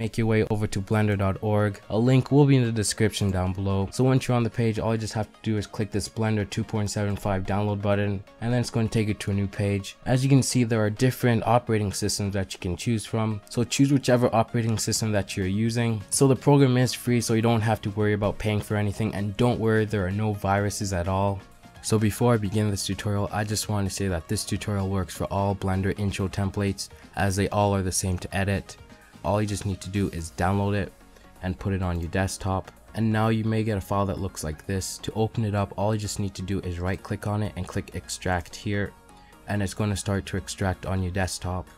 make your way over to blender.org. A link will be in the description down below. So once you're on the page, all you just have to do is click this Blender 2.75 download button and then it's going to take you to a new page. As you can see, there are different operating systems that you can choose from. So choose whichever operating system that you're using. So the program is free so you don't have to worry about paying for anything and don't worry, there are no viruses at all. So before I begin this tutorial, I just want to say that this tutorial works for all Blender intro templates as they all are the same to edit. All you just need to do is download it and put it on your desktop. And now you may get a file that looks like this. To open it up, all you just need to do is right click on it and click extract here. And it's going to start to extract on your desktop.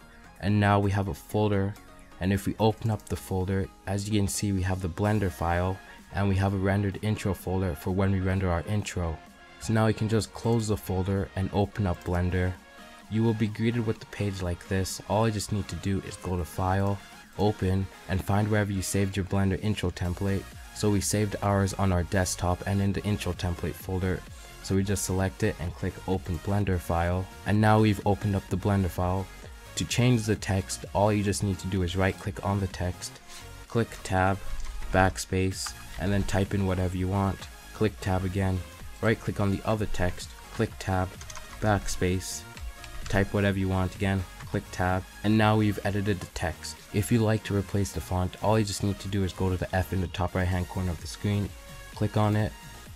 And now we have a folder. And if we open up the folder, as you can see, we have the Blender file and we have a rendered intro folder for when we render our intro. So now you can just close the folder and open up Blender. You will be greeted with the page like this. All you just need to do is go to File, Open, and find wherever you saved your Blender intro template. So we saved ours on our desktop and in the intro template folder. So we just select it and click Open Blender File. And now we've opened up the Blender file. To change the text, all you just need to do is right click on the text, click Tab, Backspace, and then type in whatever you want. Click Tab again, right click on the other text, click tab, backspace, type whatever you want again, click tab, and now we've edited the text. If you like to replace the font, all you just need to do is go to the F in the top right hand corner of the screen, click on it,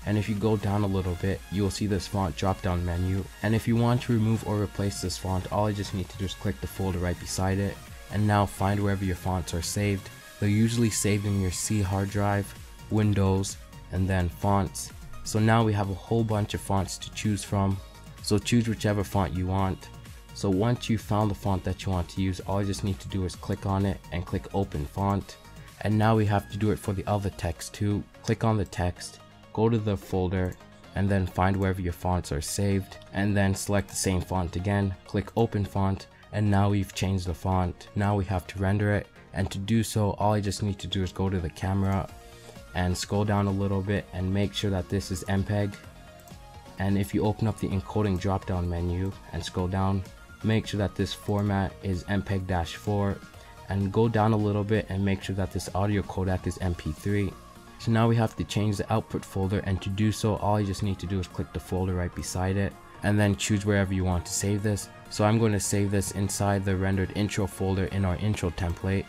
and if you go down a little bit, you will see this font drop down menu. And if you want to remove or replace this font, all you just need to do is click the folder right beside it, and now find wherever your fonts are saved. They're usually saved in your C hard drive, Windows, and then fonts so now we have a whole bunch of fonts to choose from. So choose whichever font you want. So once you found the font that you want to use, all you just need to do is click on it and click open font. And now we have to do it for the other text too. Click on the text, go to the folder, and then find wherever your fonts are saved. And then select the same font again, click open font, and now we've changed the font. Now we have to render it. And to do so, all you just need to do is go to the camera and scroll down a little bit and make sure that this is MPEG and if you open up the encoding drop down menu and scroll down make sure that this format is MPEG-4 and go down a little bit and make sure that this audio codec is MP3 so now we have to change the output folder and to do so all you just need to do is click the folder right beside it and then choose wherever you want to save this. So I'm going to save this inside the rendered intro folder in our intro template.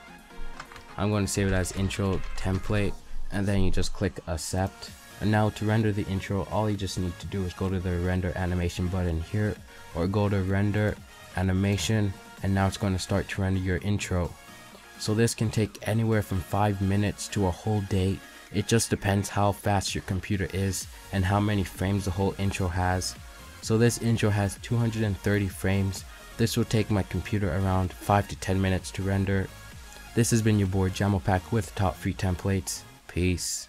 I'm going to save it as intro template and then you just click accept. And now to render the intro all you just need to do is go to the render animation button here or go to render animation and now it's going to start to render your intro. So this can take anywhere from 5 minutes to a whole day. It just depends how fast your computer is and how many frames the whole intro has. So this intro has 230 frames. This will take my computer around 5 to 10 minutes to render. This has been your boy JamoPak with top free templates. Peace.